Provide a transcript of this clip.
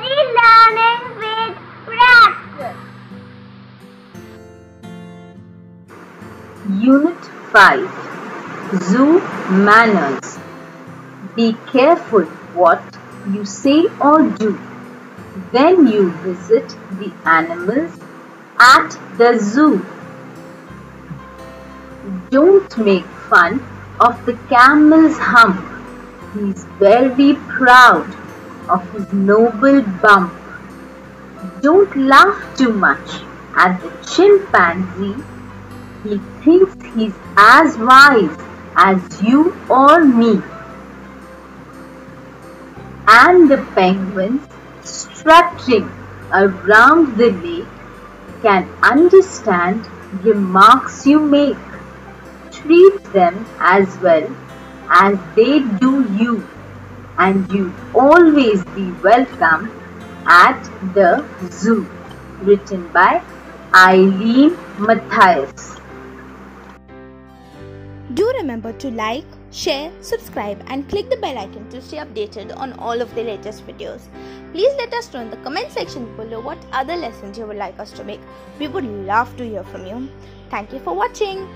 Learning with Pratts. Unit 5 Zoo Manners Be careful what you say or do when you visit the animals at the zoo. Don't make fun of the camel's hump. He's very proud of his noble bump. Don't laugh too much at the chimpanzee. He thinks he's as wise as you or me. And the penguins strutting around the lake can understand remarks you make. Treat them as well as they do you, and you always be welcome at the zoo. Written by Eileen Mathias. Do remember to like, share, subscribe, and click the bell icon to stay updated on all of the latest videos. Please let us know in the comment section below what other lessons you would like us to make. We would love to hear from you. Thank you for watching.